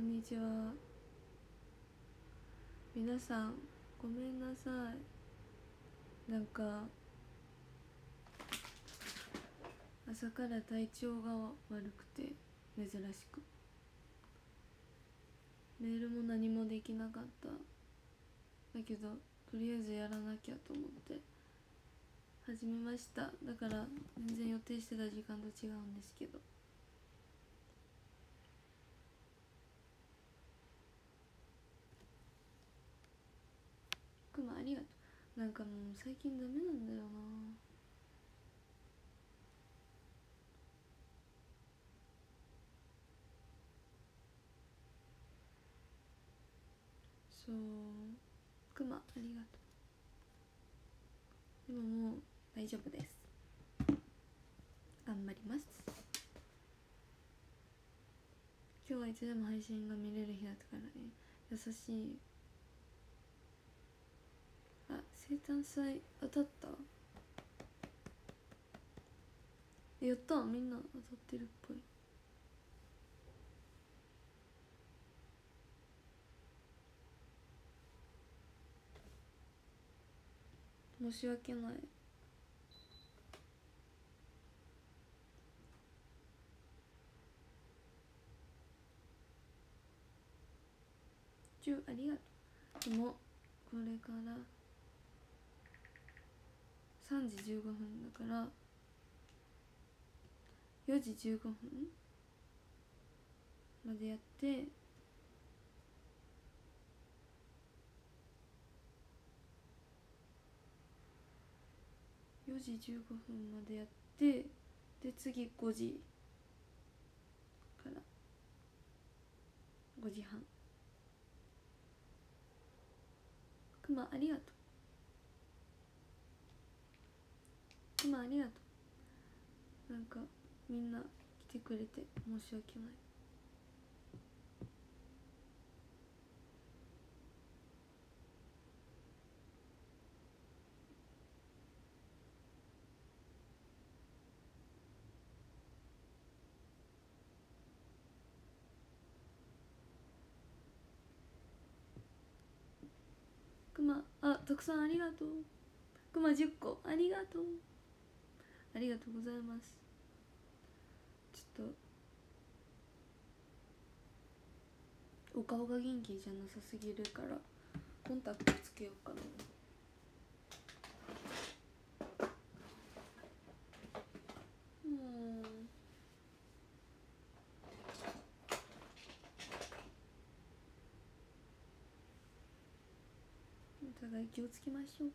んにちは。皆さんごめんなさい。なんか朝から体調が悪くて珍しく。メールも何もできなかった。だけどとりあえずやらなきゃと思って始めました。だから全然予定してた時間と違うんですけどくまありがとうなんかもう最近ダメなんだよな。そう。くまありがとう。でももう大丈夫です。頑張ります。今日はいつでも配信が見れる日だったからね。優しい生誕祭当たった？やったみんな当たってるっぽい。申し訳ない。10ありがとう。でもこれから3時15分だから4時15分までやって4時15分までやってで次5時から5時半。くまありがとう。まありがとう。なんかみんな来てくれて申し訳ない。くまあたくさんありがとう。くま10個ありがとう。ありがとうございます。ちょっとお顔が元気じゃなさすぎるからコンタクトつけようかな。うお互い気をつけましょう。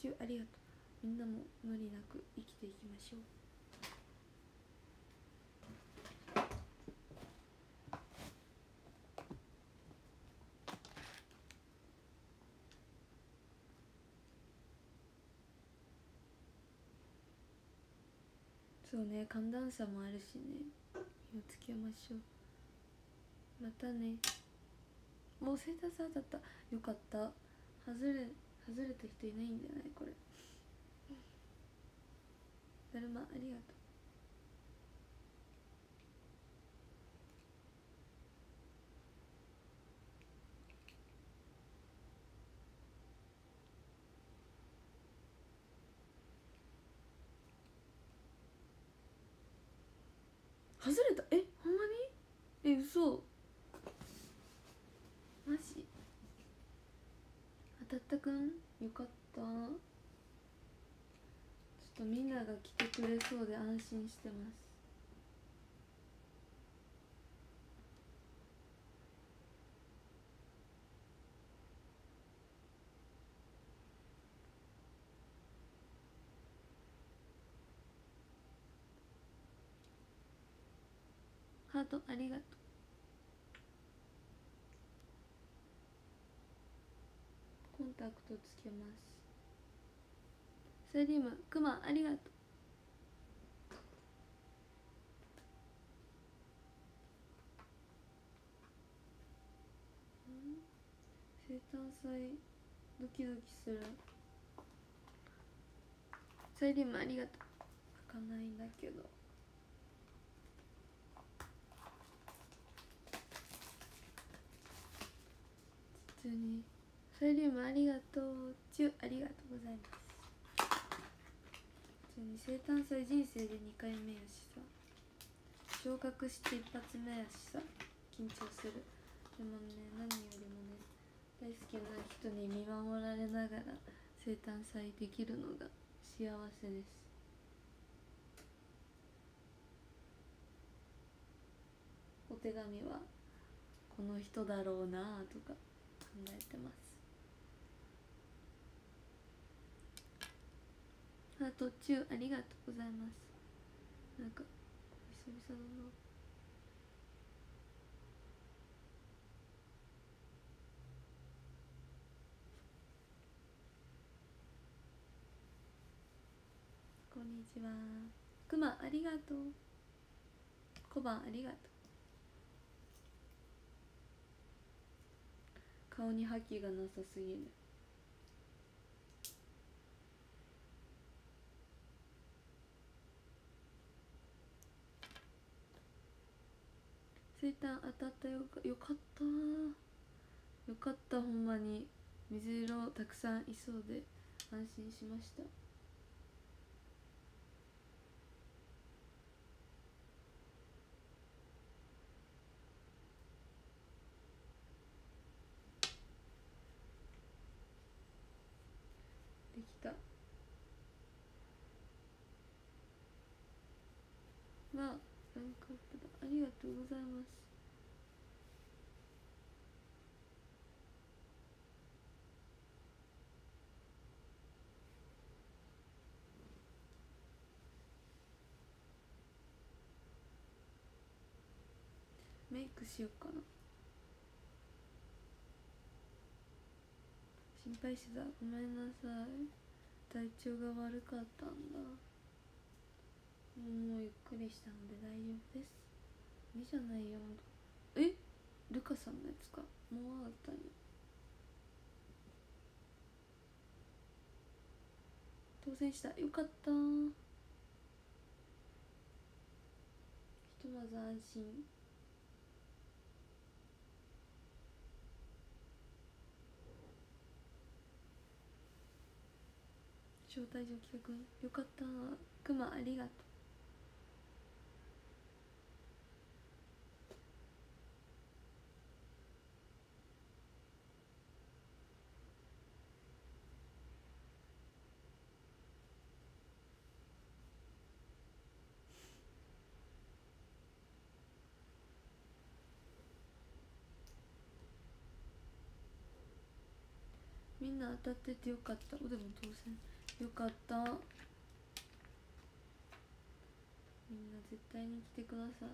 ちゅありがとう。みんなも無理なく生きていきましょう。そうね寒暖差もあるしね。気をつけましょう。またね。もうセーターさんだった。よかった。外れ外れた人いないんじゃない？これ。だるまありがとう外れたえほんまにえ嘘マジ当たったくんよかったとみんなが来てくれそうで安心してます。ハートありがとう。コンタクトつけます。サリム。クマありがとう。生誕祭ドキドキする。サリムありがとう。開かないんだけど。普通に。サイリウムありがとう。チュありがとうございます。普通に生誕祭人生で2回目やしさ。昇格して一発目やしさ。緊張する。でもね何よりもね大好きな人に見守られながら生誕祭できるのが幸せです。お手紙はこの人だろうなとか考えてます。ハートチューありがとうございます。なんか久々だな。こんにちは。くまありがとう。小判ありがとう。顔に覇気がなさすぎる。生誕当たったよかよかった。よかったほんまに。水色たくさんいそうで安心しましたできたわランクアップだありがとうございますメイクしようかな。心配してた。ごめんなさい。体調が悪かったんだ。もうゆっくりしたので大丈夫です。いいじゃないよ。え？ルカさんのやつか。もうあったんや当選した。よかった。ひとまず安心。招待状企画。よかった。くまありがとう。みんな当たっててよかった。おでも当選。よかった。みんな絶対に来てください。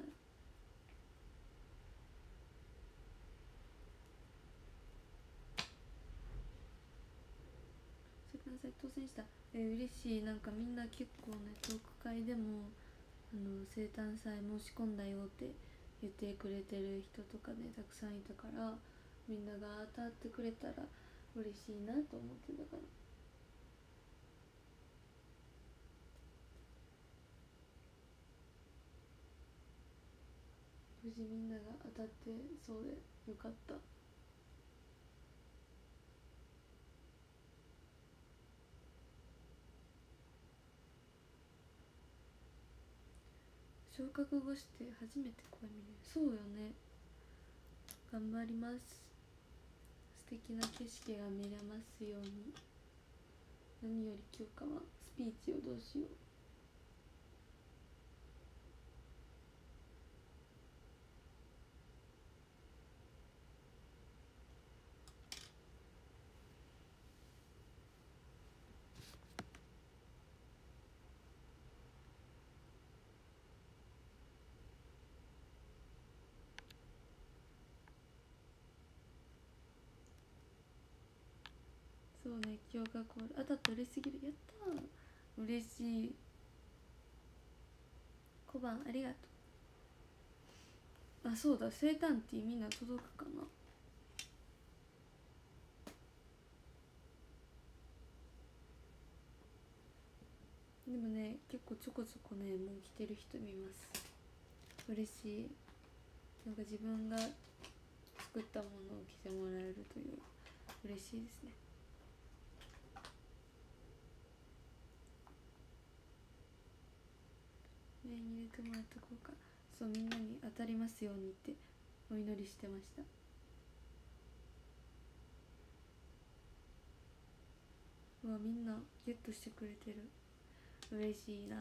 せください当選したえ、嬉しい。なんかみんな結構ねトーク会でもあの生誕祭申し込んだよって言ってくれてる人とかねたくさんいたからみんなが当たってくれたら嬉しいなと思ってたから。無事みんなが当たってそうでよかった。昇格後して初めて声見れる。そうよね。頑張ります。素敵な景色が見れますように。何より今日はスピーチをどうしよう。そう熱狂がこう当たった嬉しすぎる。やったー。嬉しい。小判ありがとう。あそうだ生誕ティーみんな届くかな。でもね結構ちょこちょこねもう来てる人見ます。嬉しい。なんか自分が作ったものを着てもらえるという嬉しいですね。ね入れてもらっとこうか。そうみんなに当たりますようにってお祈りしてました。うわみんなゲットしてくれてる。嬉しいな。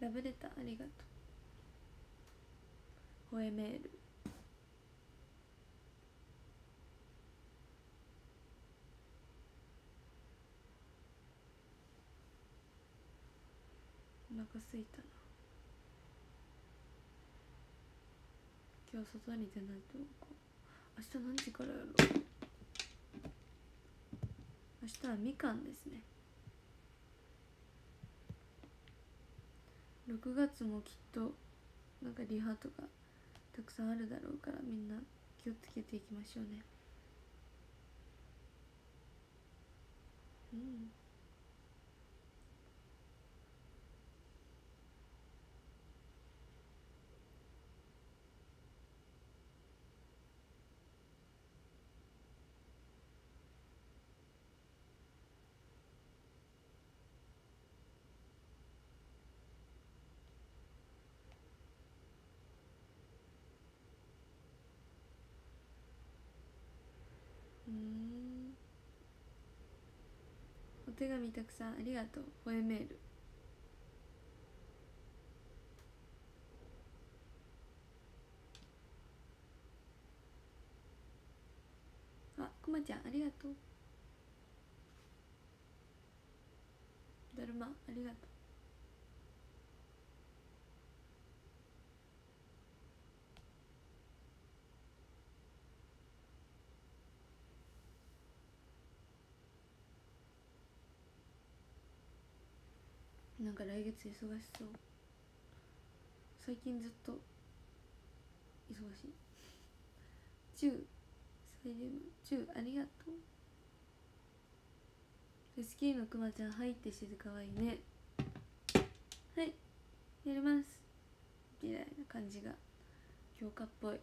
ラブレターありがとう。吠えメール。腹すいたな。今日外に出ないと明日何時からやろう。明日はみかんですね。6月もきっとなんかリハとかたくさんあるだろうからみんな気をつけていきましょうね。うんうん。手紙たくさんありがとう。声メール。あくまちゃんありがとう。だるまありがとう。なんか来月忙しそう。最近ずっと忙しい。チューサイリウムチューありがとう。SK のくまちゃん入って静かわいいね。はいやります。みたいな感じが強化っぽい。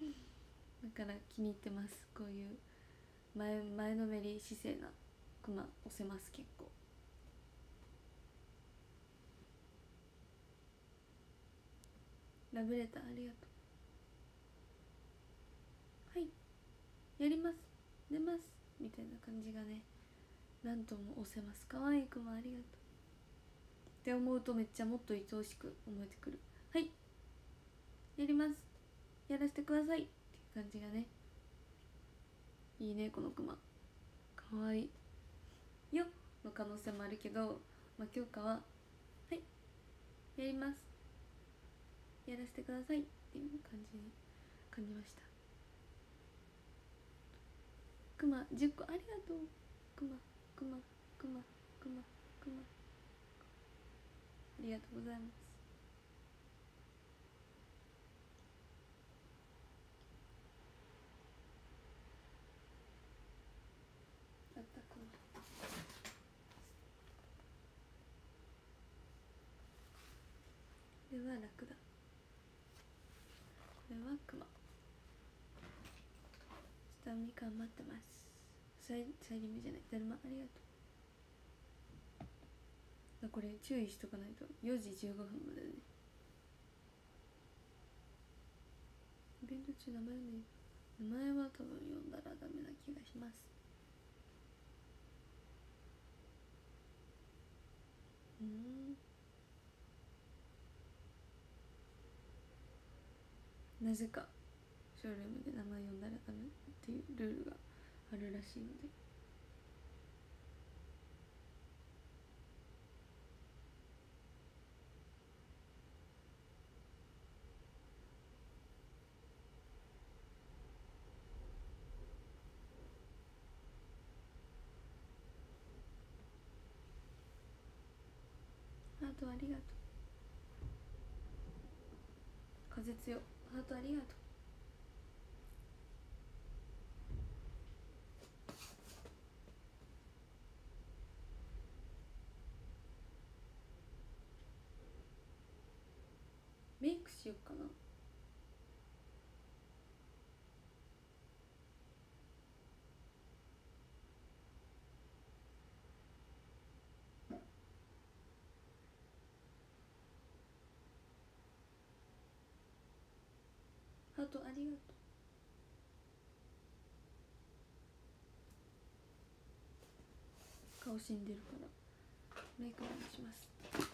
だから気に入ってます。こういう前前のめり姿勢なクマ押せます結構。ラブレターありがとう。はい。やります。寝ます。みたいな感じがねなんとも押せます。可愛いクマありがとう。って思うとめっちゃもっと愛おしく思えてくる。はい。やります。やらせてください。っていう感じがねいいねこのクマ。かわいいよの可能性もあるけどまあ今日かは。はい。やります。やらせてくださいっていう感じに感じました。くま10個ありがとう。くまくまくまくまくま。ありがとうございますあったくまこれは楽だこれはクマ下みかん待ってます。サイサイリムじゃない。だるまありがとう。これ注意しとかないと。4時15分までね。イベント中名前ね名前は多分読んだらダメな気がします。うん。なぜか。ショールームで名前呼んだらダメっていうルールがあるらしいので。ハートありがとう。風強。ハートありがとうしようかな。ハートありがとう。顔死んでるから。メイク直します。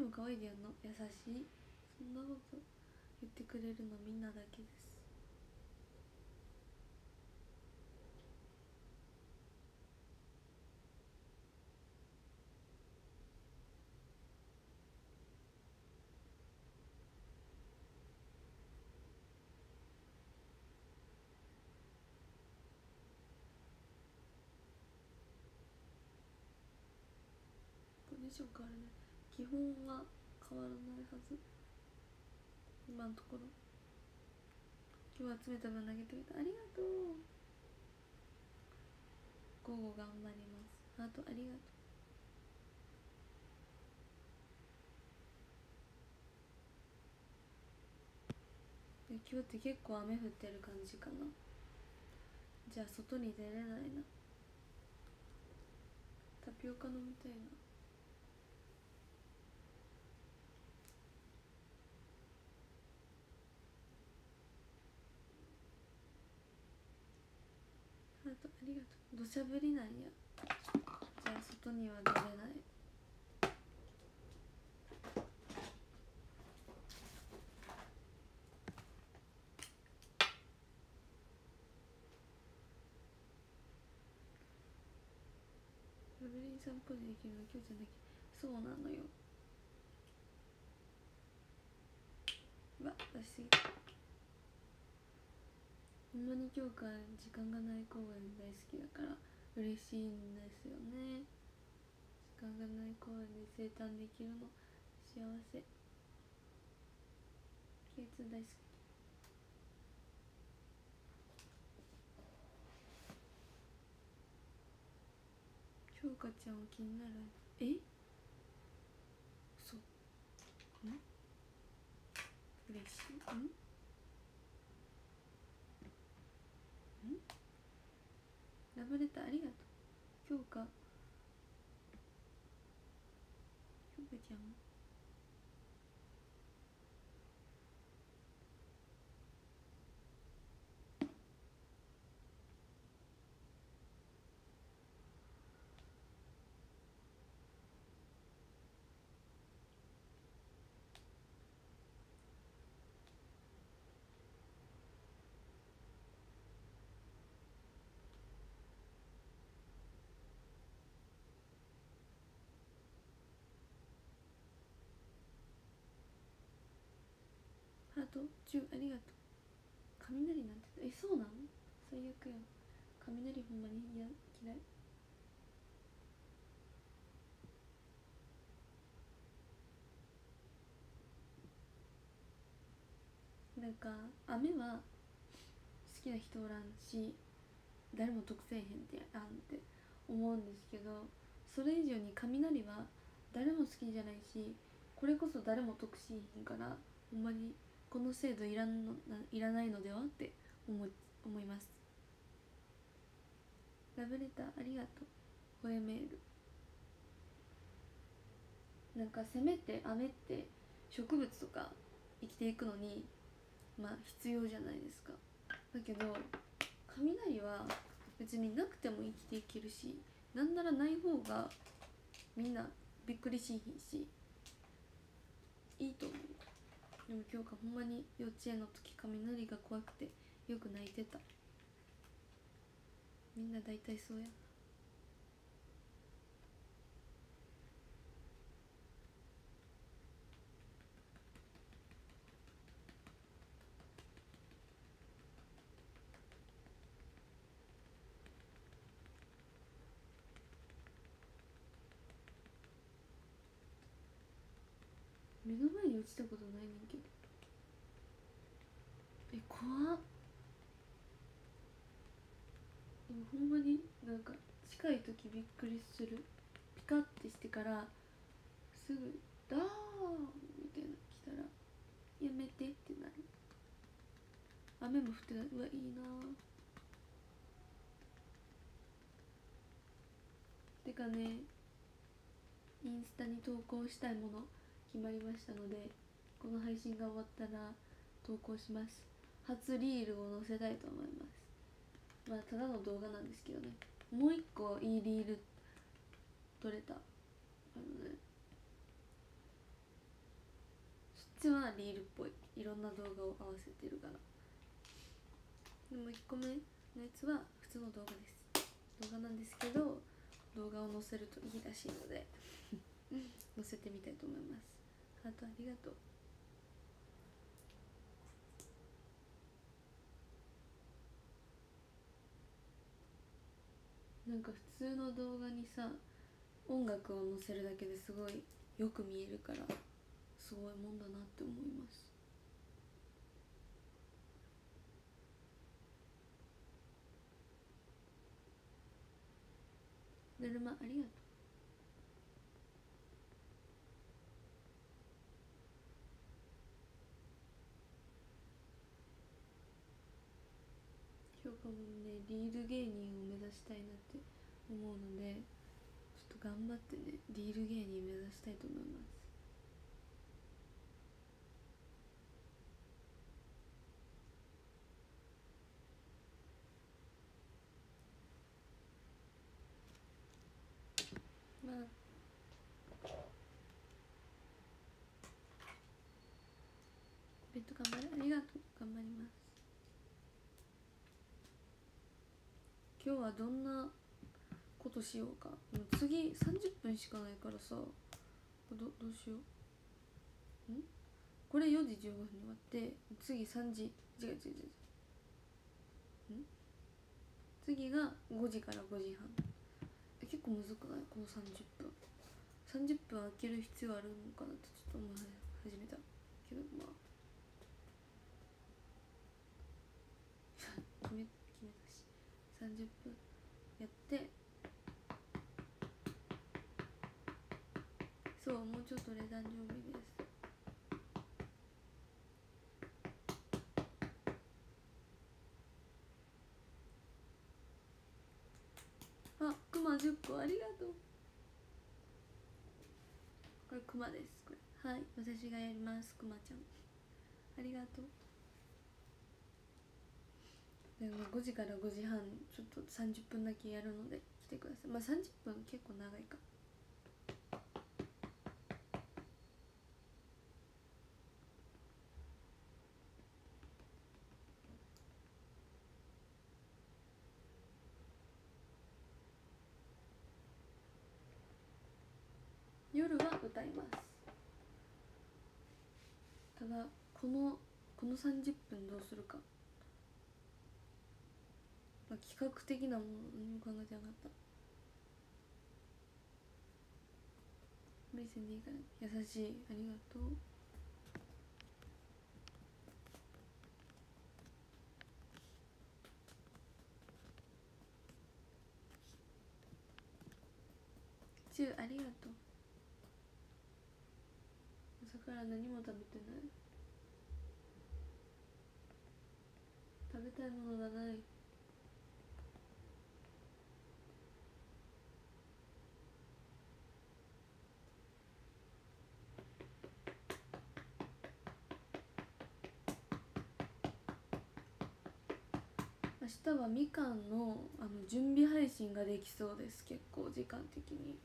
でも可愛いでやんの優しい？そんなこと言ってくれるのみんなだけです。コンディション変わらない。基本は変わらないはず。今のところ。今日集めた分投げてくれたありがとう。午後頑張ります。ハートありがとう。今日って結構雨降ってる感じかな。じゃあ外に出れないな。タピオカ飲みたいなハートありがとう。土砂降りなんや。じゃあ外には出れない。ラベリン散歩でできるの今日じゃなきゃ。そうなのよ。うわ出しすぎた。ほんまに？今日から時間がない公園大好きだから嬉しいんですよね時間がない公園で生誕できるの幸せ K2 大好き京香ちゃんは気になるえそうん嬉しいんんラブレターありがとう今日か。今日かちゃんハート10ありがとう。雷なんてえそうなの？最悪やん。雷ほんまに嫌嫌い？なんか雨は好きな人おらんし誰も得せえへんってあんって思うんですけどそれ以上に雷は誰も好きじゃないしこれこそ誰も得しへんからほんまにこの制度いらんのいらないのではって思い思います。ラブレターありがとう。声メール。なんかせめて雨って植物とか生きていくのにまあ必要じゃないですか。だけど雷は別になくても生きていけるしなんならない方がみんなびっくりしひんしいいと思う。でも今日かほんまに幼稚園の時雷が怖くてよく泣いてた。みんな大体そうやな目の前に落ちたことないねんけど。え怖っ。でもほんまになんか近い時びっくりする。ピカッてしてからすぐ「ダー!」みたいな来たら「やめて」ってなる。雨も降ってない。うわいいなてかねインスタに投稿したいもの。決まりましたのでこの配信が終わったら投稿します。初リールを載せたいと思います。まあただの動画なんですけどね。もう一個いいリール撮れた。あのねそっちはリールっぽい。いろんな動画を合わせてるから。でも1個目のやつは普通の動画です。動画なんですけど動画を載せるといいらしいので。載せてみたいと思います。ハートありがとう。なんか普通の動画にさ音楽を載せるだけですごいよく見えるからすごいもんだなって思います。だるまありがとう今日かもねリール芸人を目指したいなって思うのでちょっと頑張ってねリール芸人目指したいと思います。まあ。ベッド頑張れありがとう。頑張ります。今日はどんなことしようか。もう次30分しかないからさ。どどうしよう。ん？これ4時15分に終わって次3時違う違う違う。ん？次が5時から5時半。結構むずくない？この30分。30分空ける必要あるのかなってちょっと思い始めたけどまあ決め決めたし30分やって。そうもうちょっとで誕生日です。あクマ10個ありがとう。これクマですこれ。はい私がやりますクマちゃん。ありがとう。でも5時から5時半ちょっと30分だけやるので来てください。まあ30分結構長いか。夜は歌います。ただこのこの30分どうするか、企画的なもの何も考えてなかった。無理せんでいいから。優しい。ありがとう。チューありがとう。朝から何も食べてない。食べたいものがない。明日はみかんのあの準備配信ができそうです。結構時間的に。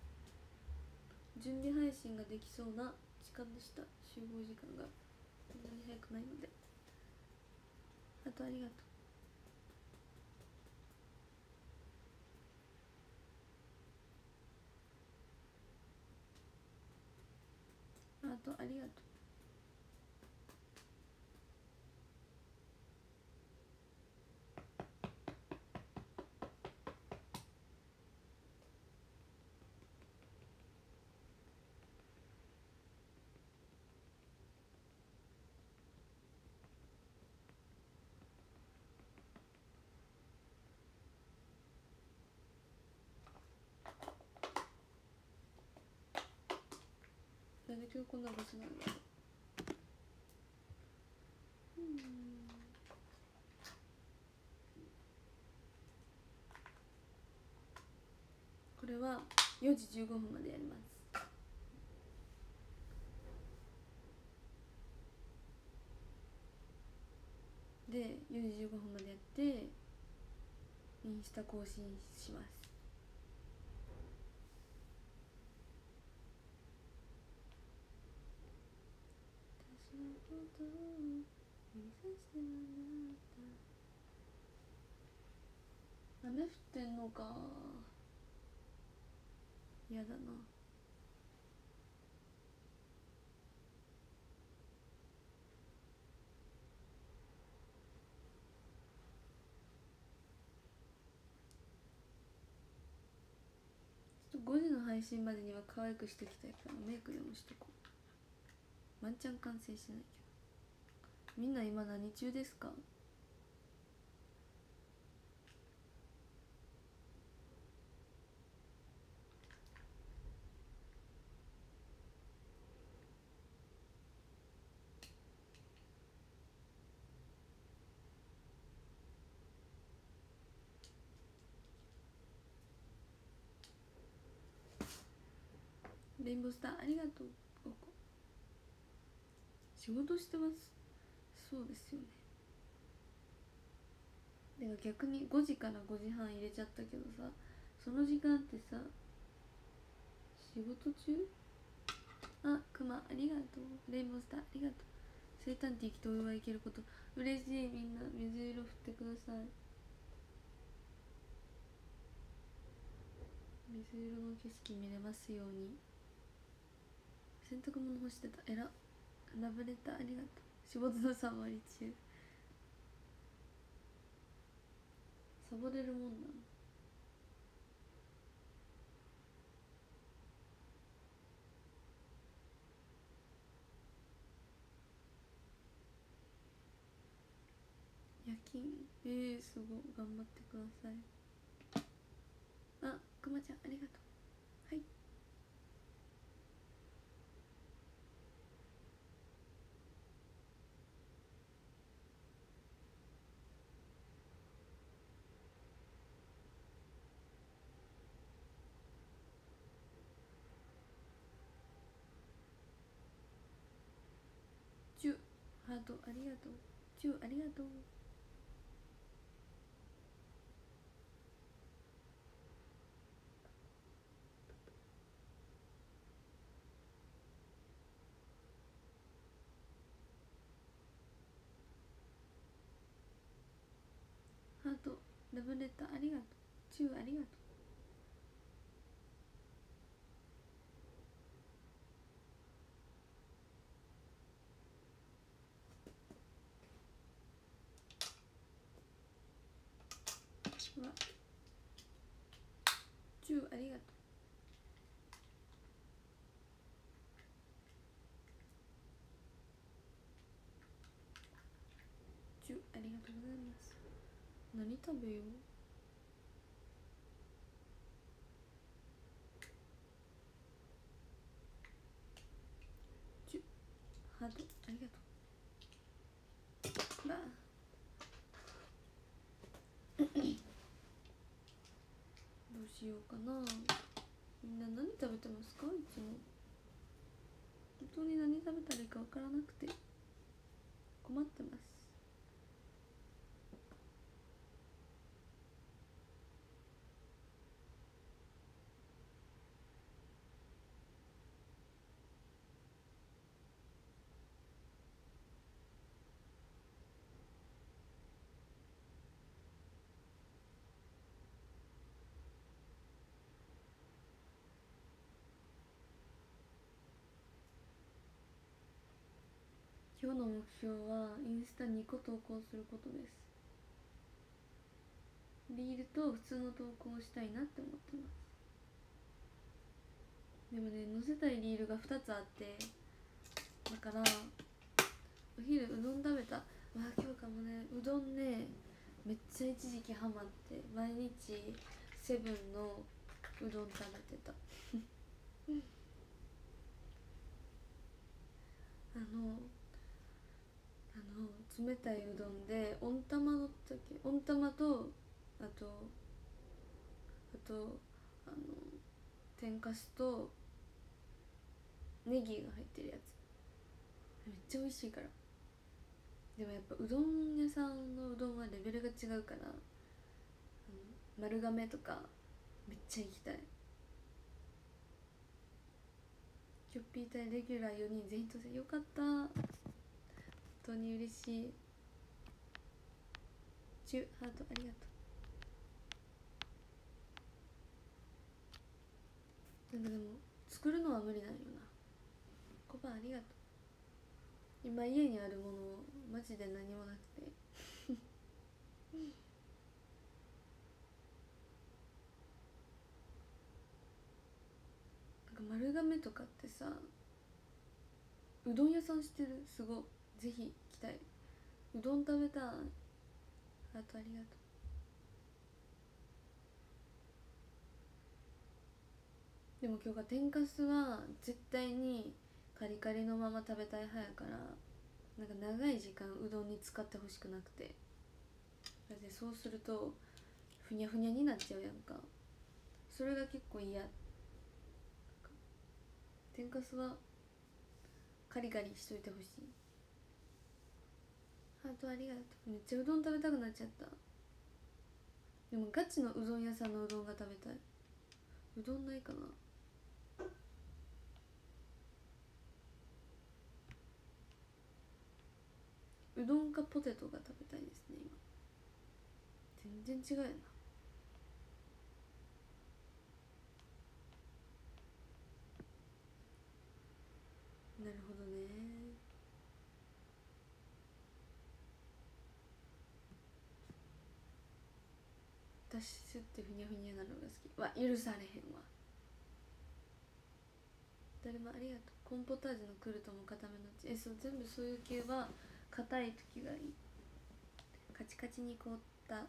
準備配信ができそうな時間でした。集合時間が。そんなに早くないので。あとありがとう。あとありがとう。でこんな場所なんだろう。うん。これは4時15分までやります。で4時15分までやってインスタ更新します私のことを指さしてはなった雨降ってんのか。嫌だな。ちょっと5時の配信までには可愛くしてきたいからメイクでもしとこう。ワンチャン完成しないけどみんな今何中ですか？レインボースターありがとう。仕事してます。そうですよね。だから逆に5時から5時半入れちゃったけどさその時間ってさ仕事中？あクマありがとう。レインボースターありがとう。生誕ティーとお祝いいけること。嬉しいみんな水色振ってください。水色の景色見れますように。洗濯物干してた。えらラブレターありがとう。仕事のサボり中。サボれるもんなの？夜勤。えー、すごい。頑張ってください。あくまちゃんありがとうはいチュハートありがとう。チューありがとう。ハートラブレターありがとう。チューありがとう。わチューありがとう。チューありがとうございます。何食べようチュハートありがとうわあどうしようかな。みんな何食べてますか？いつも。本当に何食べたらいいかわからなくて。困ってます。今日の目標はインスタ2個投稿することです。リールと普通の投稿をしたいなって思ってます。でもね載せたいリールが2つあってだからお昼うどん食べた。わあ今日かもね。うどんねめっちゃ一時期ハマって毎日セブンのうどん食べてた。あのあの冷たいうどんで温玉のったっけ温玉とあとあとあの天かすとネギが入ってるやつ。めっちゃ美味しいから。でもやっぱうどん屋さんのうどんはレベルが違うから丸亀とかめっちゃ行きたい。キョッピー隊レギュラー4人全員当選よかった。当に嬉しい。10ハートありがとう。なんかでも作るのは無理なんよな。コバありがとう。今家にあるものマジで何もなくて。なんか丸亀とかってさうどん屋さんしてる？すごぜひ行きたい。うどん食べたい。あとありがとう。でも今日が天かすは絶対にカリカリのまま食べたい派やからなんか長い時間うどんに使ってほしくなくて。だってそうするとふにゃふにゃになっちゃうやんか。それが結構嫌。天かすはカリカリしといてほしい。ハートありがとう。めっちゃうどん食べたくなっちゃった。でもガチのうどん屋さんのうどんが食べたい。うどんないかな。うどんかポテトが食べたいですね今。全然違うやな。なるほどね。私すってふにゃふにゃなのが好き。わ許されへんわ。誰もありがとう。コンポタージュのクルトも固めのち。えそう全部そういう系は硬い時がいい。カチカチに凍った。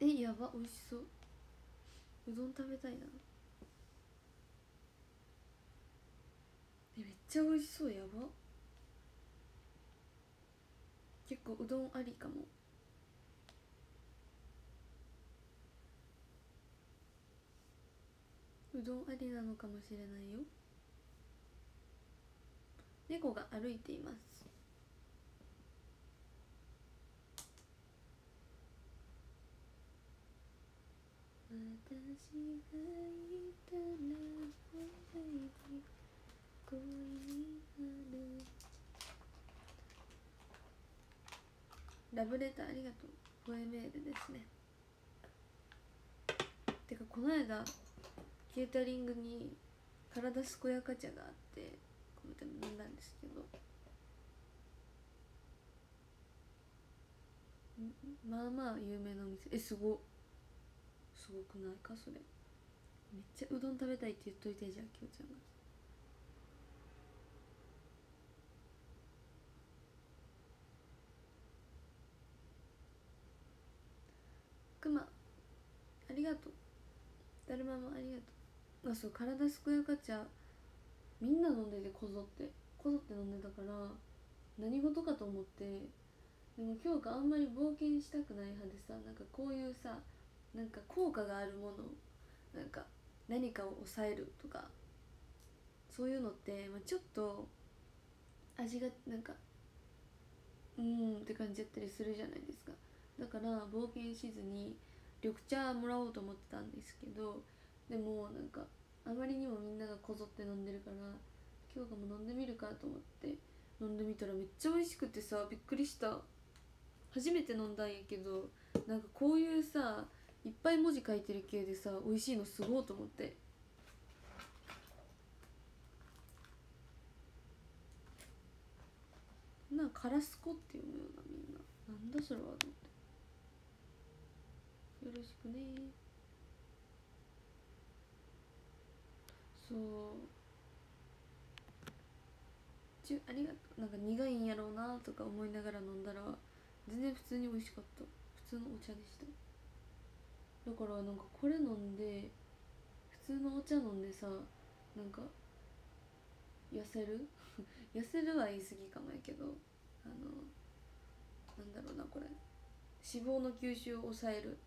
えやば美味しそう。うどん食べたいな。えめっちゃ美味しそう。やば。結構うどんありかも。うどんありなのかもしれないよ。猫が歩いています。ラブレターありがとう。声メールですね。てかこの間ケータリングに体健やか茶があってこれでも飲んだんですけど。まあまあ有名なお店。えすごすごくないかそれ。めっちゃうどん食べたいって言っといてじゃあきょうちゃんが。くま。ありがとう。だるまもありがとう。あそう体健やか茶みんな飲んでてこぞってこぞって飲んでたから何事かと思ってでも今日があんまり冒険したくない派でさなんかこういうさなんか効果があるものなんか何かを抑えるとかそういうのって、まあ、ちょっと味がなんかうんって感じやったりするじゃないですか。だから冒険しずに緑茶もらおうと思ってたんですけどでもなんかあまりにもみんながこぞって飲んでるから今日がも飲んでみるかと思って飲んでみたらめっちゃ美味しくてさびっくりした。初めて飲んだんやけどなんかこういうさいっぱい文字書いてる系でさ美味しいのすごいと思って。なカラスコって読むようなみんな。なんだそれはと思って。よろしくねそう。ちゅありがとうなんか苦いんやろうなとか思いながら飲んだら全然普通に美味しかった。普通のお茶でした。だからなんかこれ飲んで普通のお茶飲んでさなんか痩せる？痩せるは言い過ぎかもやけどあのなんだろうなこれ。脂肪の吸収を抑える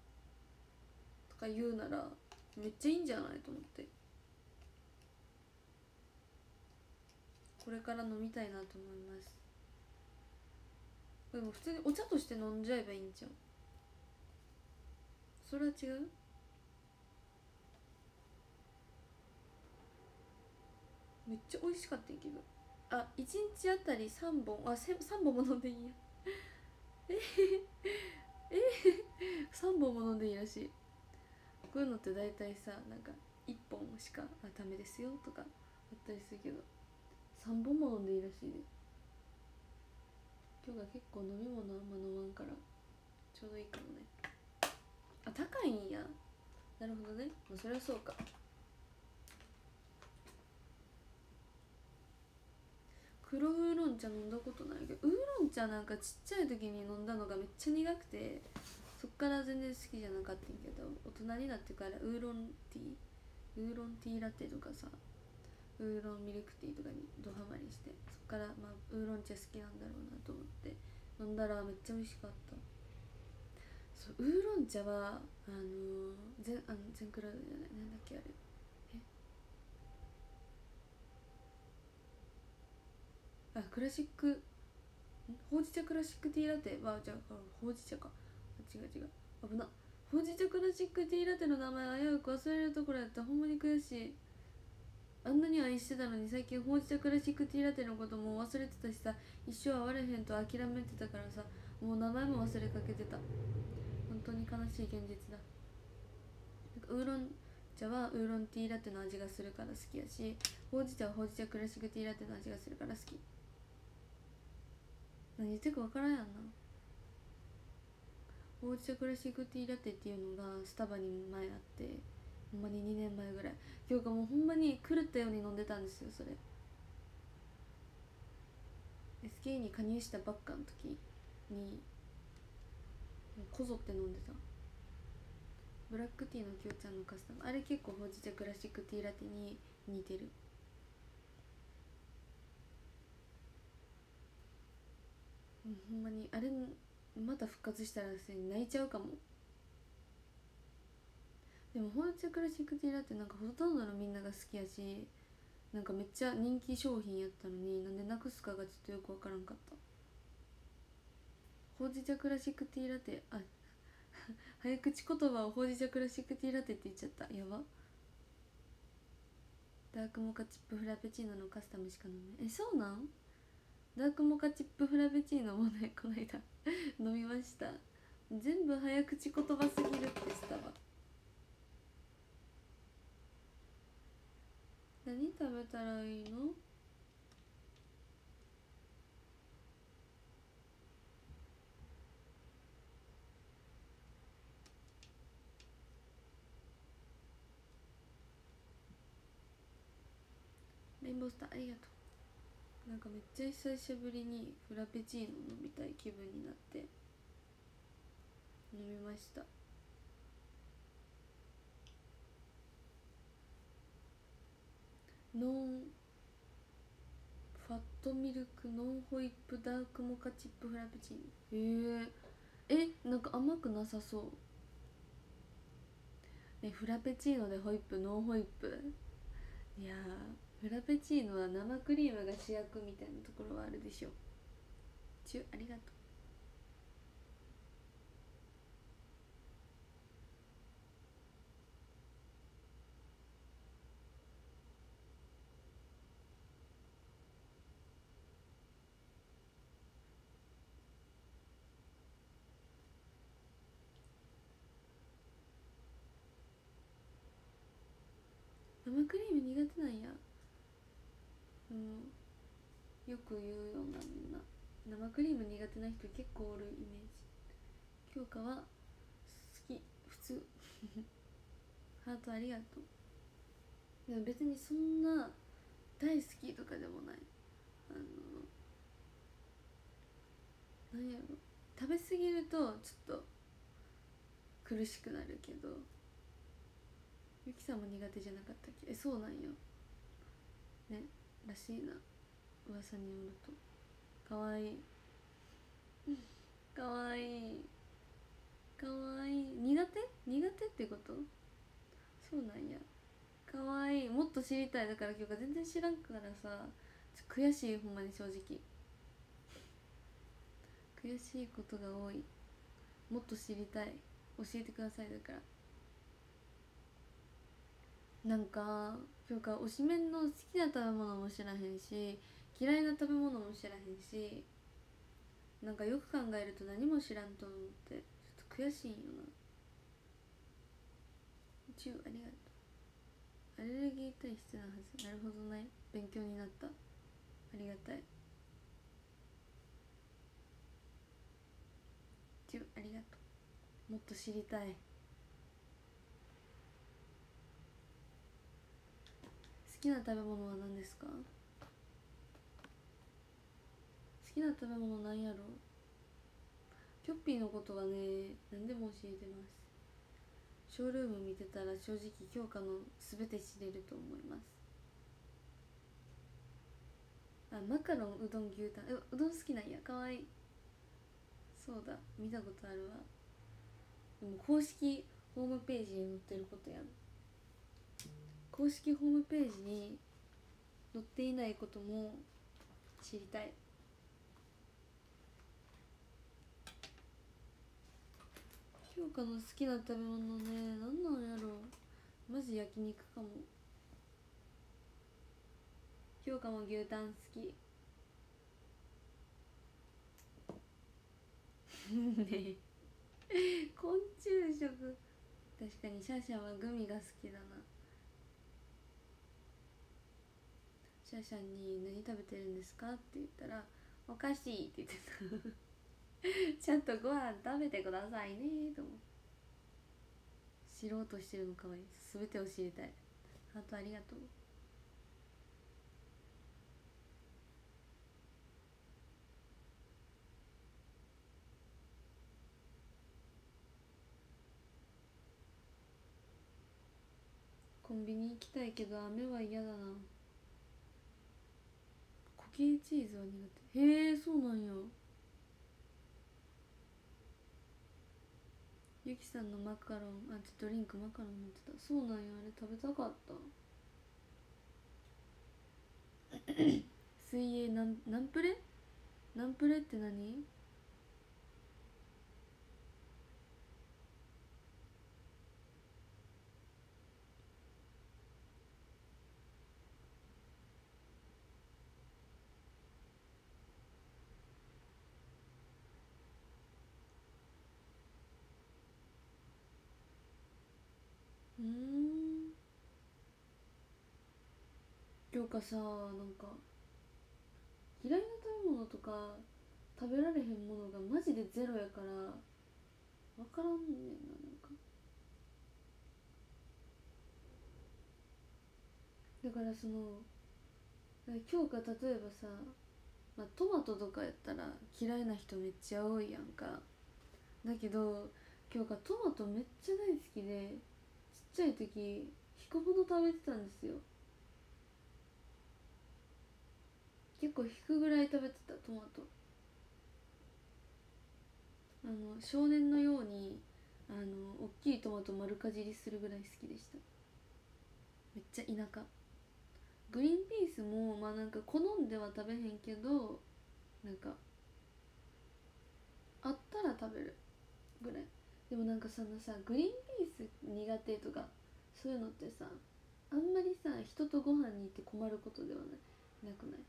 とか言うならめっちゃいいんじゃないと思って。これから飲みたいなと思います。でも普通にお茶として飲んじゃえばいいんじゃんそれは違う？めっちゃ美味しかったけど。あ一1日あたり3本。あせ3本も飲んでいいや。ええ3本も飲んでいいらしい。こういうのって大体さなんか1本しかあダメですよとかあったりするけど。3本も飲んでいいらし。いで今日が結構飲み物あんま飲まんからちょうどいいかもね。あ高いんや。なるほどね。まあそりゃそうか。黒ウーロン茶飲んだことないけどウーロン茶なんかちっちゃい時に飲んだのがめっちゃ苦くてそっから全然好きじゃなかったんけど大人になってからウーロンティーウーロンティーラテとかさウーロンミルクティーとかにドハマりしてそっから、まあ、ウーロン茶好きなんだろうなと思って飲んだらめっちゃ美味しかった。そうウーロン茶はあのー、全あの全クラウドじゃないなんだっけあれ。あクラシック。ほうじ茶クラシックティーラテ？はじゃあほうじ茶か。あ違う違う。危な。ほうじ茶クラシックティーラテの名前危うく忘れるところやった。ほんまに悔しい。あんなに愛してたのに最近ほうじ茶クラシックティーラテのことも忘れてたしさ一生会われへんと諦めてたからさもう名前も忘れかけてた。本当に悲しい現実だ。なんかウーロン茶はウーロンティーラテの味がするから好きやしほうじ茶はほうじ茶クラシックティーラテの味がするから好き。何言ってるか分からんやんな。ほうじ茶クラシックティーラテっていうのがスタバに前あってほんまに2年前ぐらい。今日がもうほんまに狂ったように飲んでたんですよそれ。SK に加入したばっかの時にこぞって飲んでた。ブラックティーのきょうちゃんのカスタム。あれ結構ほうじ茶クラシックティーラテに似てる。ほんまにあれまた復活したら泣いちゃうかも。でもほうじ茶クラシックティーラテなんかほとんどのみんなが好きやしなんかめっちゃ人気商品やったのになんでなくすかがちょっとよくわからんかった。ほうじ茶クラシックティーラテあ 早口言葉をほうじ茶クラシックティーラテって言っちゃった。やば。ダークモカチップフラペチーノのカスタムしか飲めえそうなん？ダークモカチップフラペチーノもねこの間 飲みました。全部早口言葉すぎるってしたわ。何食べたらいいの？レインボースターありがとう。なんかめっちゃ久しぶりにフラペチーノ飲みたい気分になって。飲みました。ノンファットミルクノンホイップダークモカチップフラペチーノ。へええなんか甘くなさそう。えフラペチーノでホイップノンホイップ？いやフラペチーノは生クリームが主役みたいなところはあるでしょ。チュありがとう。生クリーム苦手なんや。うんよく言うようなみんな。生クリーム苦手な人結構おるイメージ。京香は好き。普通。ハートありがとう。でも別にそんな大好きとかでもない。あの何やろ。食べ過ぎるとちょっと苦しくなるけど。ゆきさんも苦手じゃなかったっけ？えそうなんよねらしいな。噂によると。かわいい。かわいい。かわいい。苦手？苦手ってこと？そうなんや。かわいい。もっと知りたい。だから今日全然知らんからさ。悔しいほんまに正直。悔しいことが多い。もっと知りたい。教えてください。だから。なんか今日か推しメンの好きな食べ物も知らへんし嫌いな食べ物も知らへんしなんかよく考えると何も知らんと思ってちょっと悔しいんよな。チューありがとう。アレルギー体質なはず。なるほどね。勉強になった。ありがたい。チューありがとう。もっと知りたい。きな食べ物は何ですか？好きな食べ物なんやろ？キョッピーのことはね何でも教えてます。ショールーム見てたら正直評価の全て知れると思います。あマカロンうどん牛タン。えうどん好きなんや。かわいい。そうだ。見たことあるわ。でも公式ホームページに載ってることやん。公式ホームページに載っていないことも知りたい。評価の好きな食べ物ね何なんやろ。マジ焼肉かも。評価も牛タン好き。ねえ。昆虫食。確かにシャシャはグミが好きだな。シャシャに「何食べてるんですか?」って言ったら「おかしい」って言ってた。ちゃんとご飯食べてくださいねと思う。知ろうとしてるのかわいい。全てを知りたい。ハートありがとう。コンビニ行きたいけど雨は嫌だな。ケーチーズは苦手。へえそうなんや。ゆきさんのマカロンあちょドリンクマカロン持ってた。そうなんやあれ食べたかった。水泳なんなんプレ？なんプレって何？うん。今日かさなんか嫌いな食べ物とか食べられへんものがマジでゼロやから分からんねんななんか。だからその今日か例えばさ、まあ、トマトとかやったら嫌いな人めっちゃ多いやんか。だけど今日かトマトめっちゃ大好きでちっちゃい時引くほど食べてたんですよ。結構引くぐらい食べてたトマト。あの少年のようにあの大きいトマト丸かじりするぐらい好きでした。めっちゃ田舎。グリーンピースもまあなんか好んでは食べへんけどなんかあったら食べるぐらい。でもなんかそのさグリーンピース苦手とかそういうのってさあんまりさ人とご飯に行って困ることではないなくない？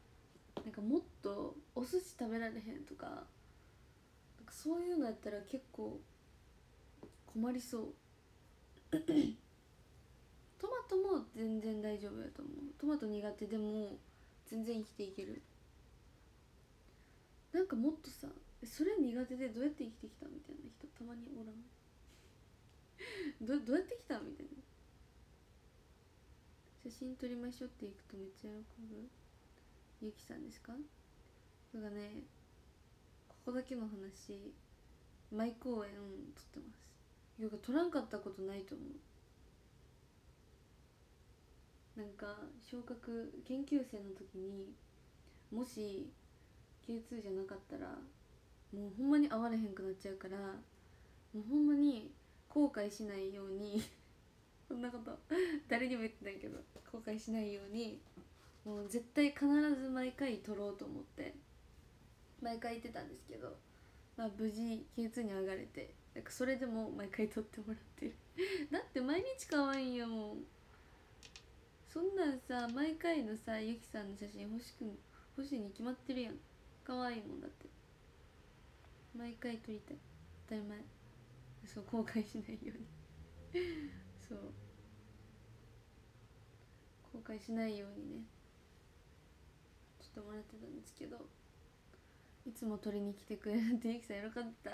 なんかもっとお寿司食べられへんとかなんかそういうのやったら結構困りそう。トマトも全然大丈夫やと思う。トマト苦手でも全然生きていける。なんかもっとさそれ苦手でどうやって生きてきたみたいな人たまにおらん？ど どうやって来たみたいな。写真撮りましょうって行くとめっちゃ喜ぶ。ゆきさんですか？それがねここだけの話毎公演撮ってます。よく撮らんかったことないと思う。なんか昇格研究生の時にもし K2 じゃなかったらもうほんまに会われへんくなっちゃうからもうほんまに後悔しないように そんなこと誰にも言ってないけど後悔しないようにもう絶対必ず毎回撮ろうと思って毎回言ってたんですけど、まあ、無事 K2 に上がれてなんかそれでも毎回撮ってもらってる。だって毎日可愛いんやもんそんなんさ毎回のさゆきさんの写真欲しく欲しいに決まってるやん。可愛いもんだって。毎回撮りたい。当たり前。そう後悔しないように。そう。後悔しないようにね。ちょっともらってたんですけど。いつも撮りに来てくれるってゆきさん喜んでた。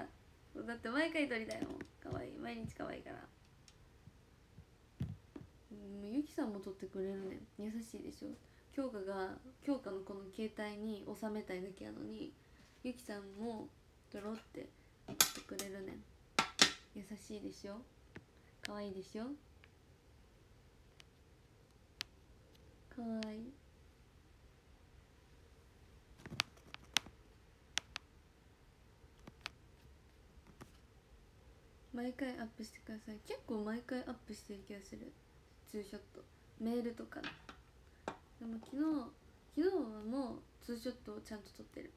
だって毎回撮りたいもん。可愛い。い毎日可愛いいから。うんゆきさんも撮ってくれるね。優しいでしょ。京香が京香のこの携帯に収めたいだけやのにゆきさんも撮ろうって言ってくれるね。ん優しいでしょ？可愛いでしょ？可愛い。毎回アップしてください。結構毎回アップしてる気がする。ツーショット。メールとかでも昨日昨日はもうツーショットをちゃんと撮ってる。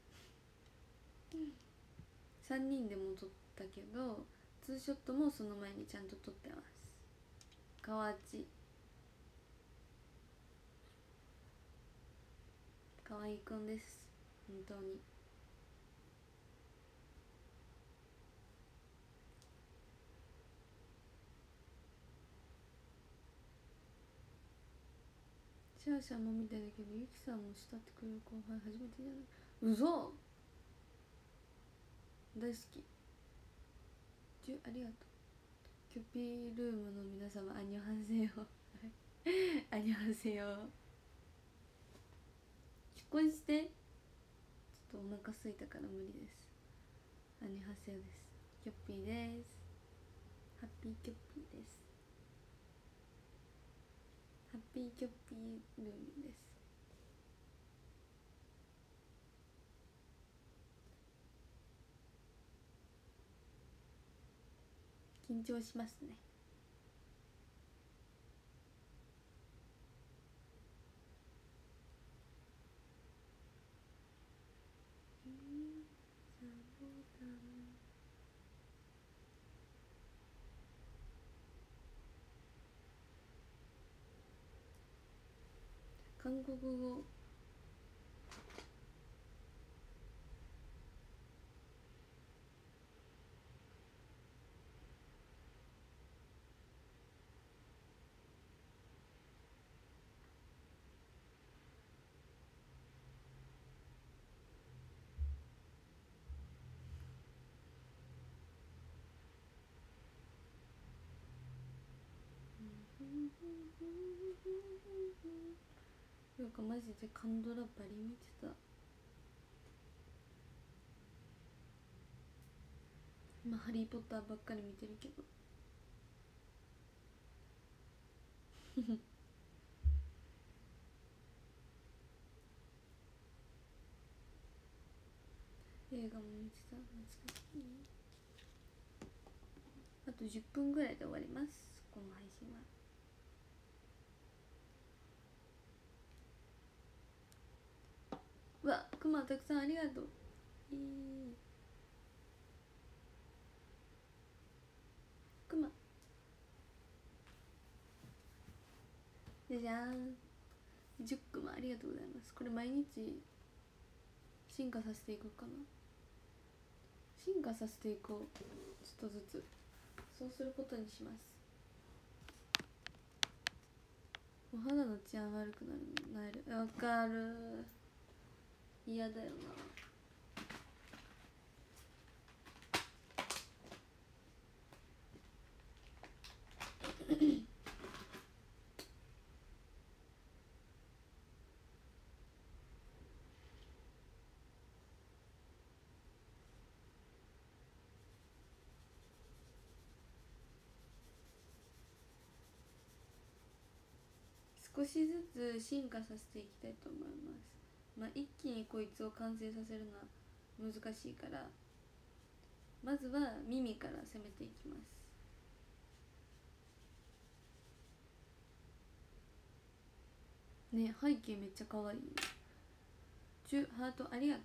3人でも撮ったけどツーショットもその前にちゃんと撮ってます。河内可愛いくんです。本当に。シャーシャーもみたいだけどゆきさんも慕ってくれる後輩初めてじゃない？うそ大好き。ありがとう。キュピールームの皆様アニョハンセヨアニョハンセヨ引っ越してちょっとお腹空いたから無理です。アニョハンセヨです。キュッピーです。ハッピーキュッピーです。ハッピーキュッピールームです。緊張しますね。韓国語。なんかマジでカンドラバリ見てた。今ハリー・ポッターばっかり見てるけど。映画も見てた。懐かしい。あと10分ぐらいで終わります。この配信はうわくまたくさんありがとう。くま。じゃじゃん。10くまありがとうございます。これ毎日進化させていこうかな。進化させていこう。ちょっとずつ。そうすることにします。お肌の治安悪くなるなる。わかる嫌だよな。少しずつ進化させていきたいと思います。まあ一気にこいつを完成させるのは難しいからまずは耳から攻めていきます。ね背景めっちゃ可愛いチュハートありがとう。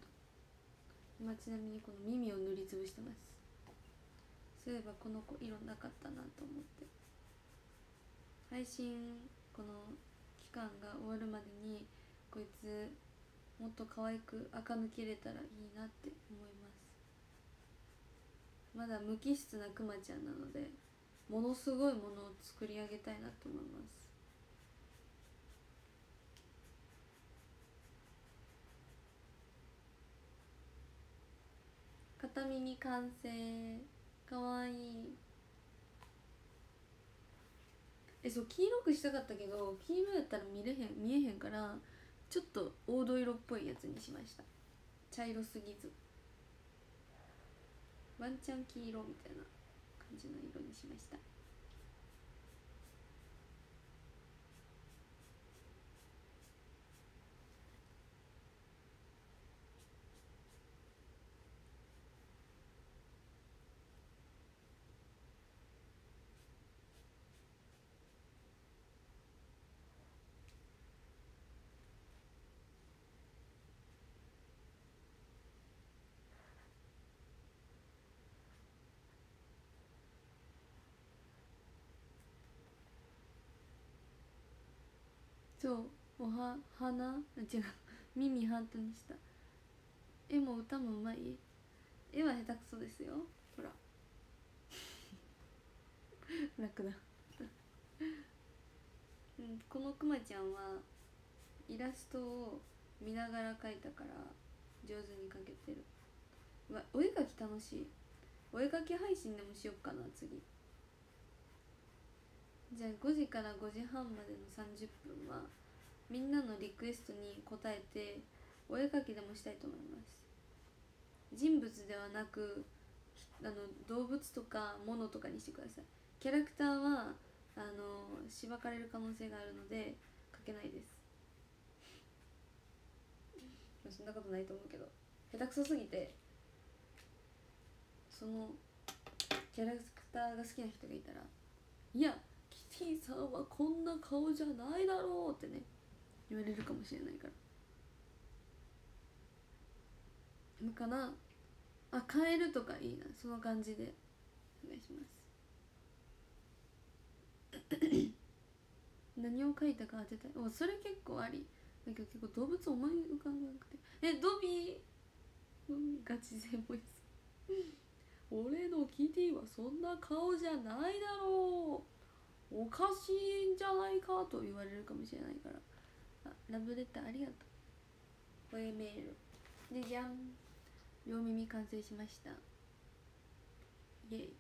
今ちなみにこの耳を塗りつぶしてます。そういえばこの子色なかったなと思って。配信この期間が終わるまでにこいつもっと可愛く垢抜けれたらいいなって思います。まだ無機質なクマちゃんなのでものすごいものを作り上げたいなと思います。片耳完成。かわいい。えそう黄色くしたかったけど黄色やったら見れへん見えへんからちょっと黄土色っぽいやつにしました。茶色すぎず。ワンチャン黄色みたいな感じの色にしました。そうおは鼻違う耳ハートにした。絵も歌もうまい？絵は下手くそですよ。ほら。楽だ うんこのくまちゃんはイラストを見ながら描いたから上手に描けてる。わお絵描き楽しい。お絵描き配信でもしよっかな次。じゃあ5時から5時半までの30分はみんなのリクエストに応えてお絵描きでもしたいと思います。人物ではなくあの動物とか物とかにしてください。キャラクターはあのしばかれる可能性があるので描けないです。そんなことないと思うけど。下手くそすぎてそのキャラクターが好きな人がいたらいやキティさんはこんな顔じゃないだろうってね言われるかもしれないから。だからあ変えるとかいいな。その感じで。お願いします。何を書いたか当てた。いおそれ結構あり。だけど結構動物思い浮かんなくて。えドビー？ドビーガチ勢ボイス俺のキティはそんな顔じゃないだろう。おかしいんじゃないかと言われるかもしれないから。あラブレターありがとう。声メール。でじゃん。両耳完成しました。イエイ。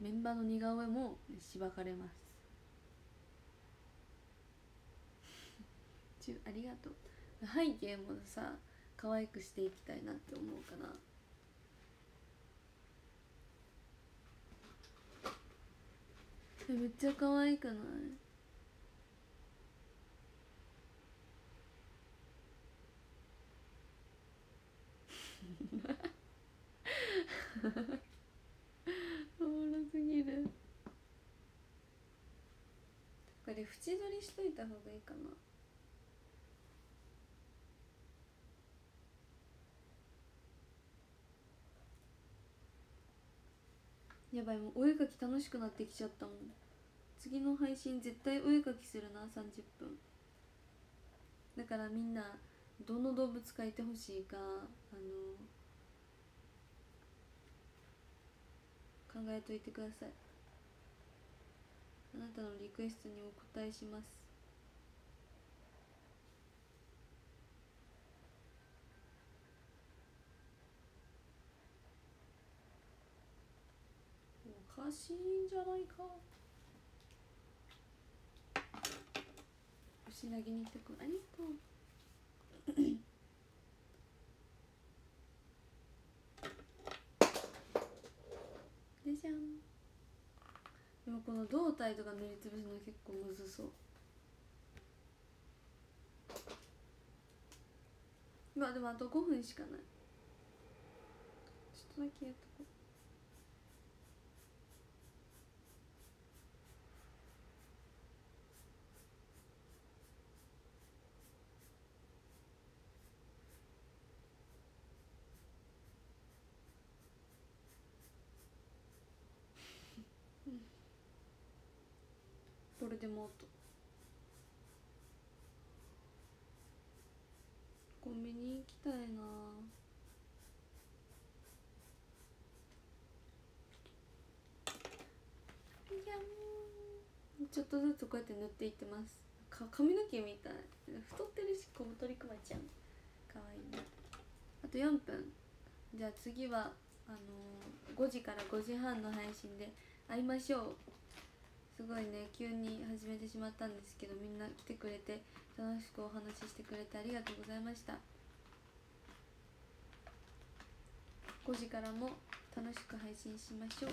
メンバーの似顔絵もしばかれます。ありがとう。背景もさ可愛くしていきたいなって思うかな。めっちゃ可愛くない？おもろすぎる。これ縁取りしといた方がいいかな。やばいもうお絵描き楽しくなってきちゃったもん。次の配信絶対お絵描きするな30分。だからみんなどの動物描いてほしいかあの考えといてください。あなたのリクエストにお答えします。かしいんじゃないか。牛投げに行ってくありがとうでじゃん。でもこの胴体とか塗りつぶすの結構むずそう。まあでもあと5分しかない。ちょっとだけやったこうボルデモートコンビニ行きたいな。いやんちょっとずつこうやって塗っていってます。か髪の毛みたい。太ってるし小太りくまちゃんかわいいね。あと4分。じゃあ次はあのー、5時から5時半の配信で会いましょう。すごいね急に始めてしまったんですけどみんな来てくれて楽しくお話ししてくれてありがとうございました。5時からも楽しく配信しましょう。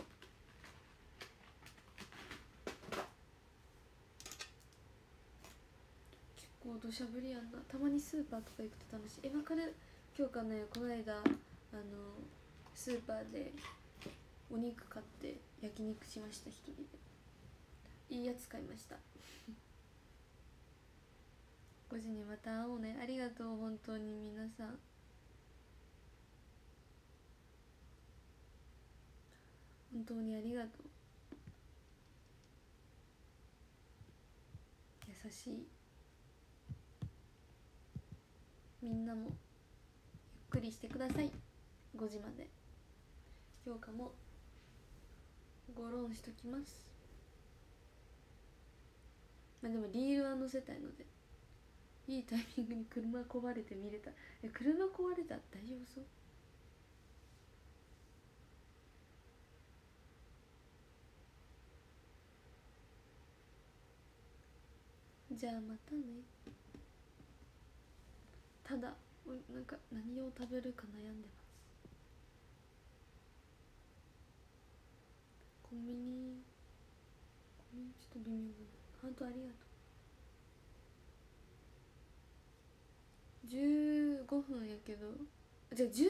結構土砂降りやんな。たまにスーパーとか行くと楽しい。えわかる？今日かねこの間あのスーパーでお肉買って焼肉しました一人で。いいやつ買いました。5時にまた会おうね。ありがとう本当に皆さん。本当にありがとう。優しい。みんなもゆっくりしてください。5時まで。評価もご論しときます。まあでもリールは載せたいので。いいタイミングに車壊れて見れた。え車壊れた大丈夫そう？じゃあまたね。ただなんか何を食べるか悩んでます。コンビニコンビニちょっと微妙だな。ハートありがとう。15分やけど。じゃあ14分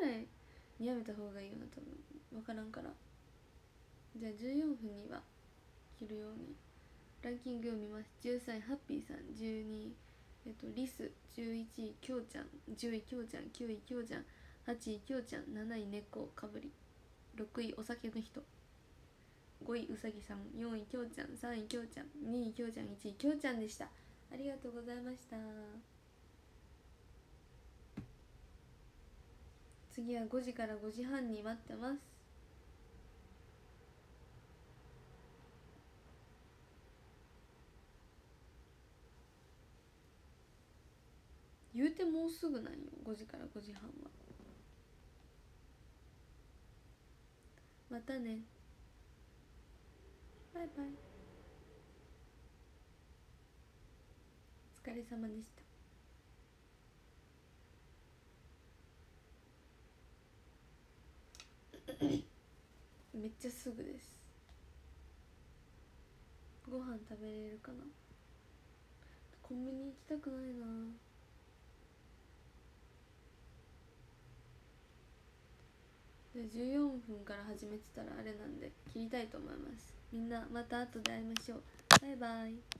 ぐらいにやめた方がいいよな多分。分からんから。じゃあ14分には切るように。ランキングを見ます。13位ハッピーさん。12位えっとリス。11位きょうちゃん。10位きょうちゃん。9位きょうちゃん。8位きょうちゃん。7位猫かぶり。6位お酒の人。5位うさぎさん。4位きょうちゃん。3位きょうちゃん。2位きょうちゃん。1位きょうちゃんでした。ありがとうございました。次は5時から5時半に待ってます。言うてもうすぐなんよ。5時から5時半は。またね。バイバイ。お疲れ様でした。めっちゃすぐです。ご飯食べれるかな？コンビニ行きたくないな。14分から始めてたらあれなんで切りたいと思います。みんなまた後で会いましょう。バイバイ。